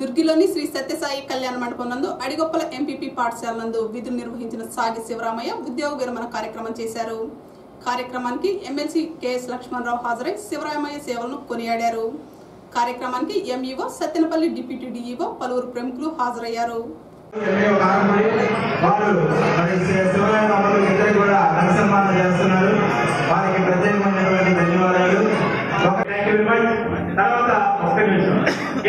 దుర్గిలోని శ్రీ సత్యసాయి కళ్యాణ మండపం నందు అడిగొప్పల ఎంపీపీ పాఠశాల నందు విధులు నిర్వహించిన సాగి శివరామయ్య ఉద్యోగ విరమణ కార్యక్రమం చేశారు. కార్యక్రమానికి ఎమ్మెల్సీ కెఎస్ లక్ష్మణరావు హాజరై శివరామయ్య సేవలను కొనియాడారు. కార్యక్రమానికి ఎంఈఓ సత్తెనపల్లి డిప్యూటీ డిఈఓ పలువురు ప్రముఖులు హాజరయ్యారు. తర్వాత ఒక్క నిమిషం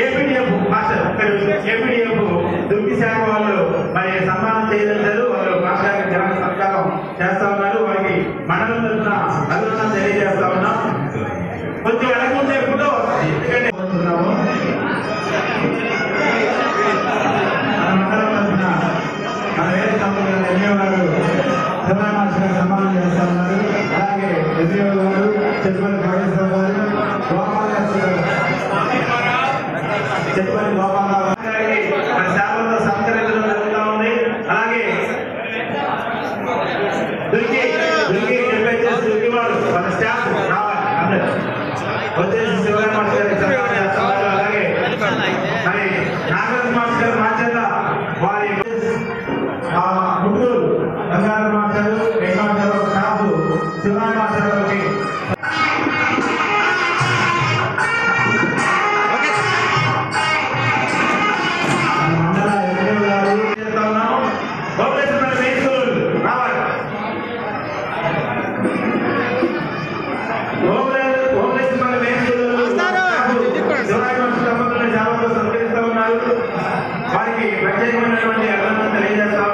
ఏపీడిఎఫ్ మాస్టర్ ఒక్క నిమిషం ఏపీడిఎఫ్ దుర్గి శాఖ వాళ్ళు మరి సన్మానం చేయలేదు వాళ్ళు మాస్టర్ గారికి జన సత్కారం చేస్తా ఉన్నారు వారికి మండలం తరఫున అభినందన తెలియజేస్తా ఉన్నాం కొద్ది వెనకుంటే ఫోటో వస్తుంది. ఎందుకంటే తెలంగాణ సన్మానం చేస్తా ఉన్నారు అలాగే విజయవాడ గారు చెట్టుపల్లి గోపాలరావు గారికి మన సేవలతో సత్కరించడం జరుగుతూ ఉంది. అలాగే దుర్గి దుర్గి చెప్పేసి దుర్గి వాడు మన స్టాఫ్ రావాలి వచ్చేసి శివరామ అలాగే మరి మాస్టర్ గారు మాచేత వారి Rangarao master staff Sivarama master వారికి ప్రత్యేకమైనటువంటి అభినందన తెలియజేస్తా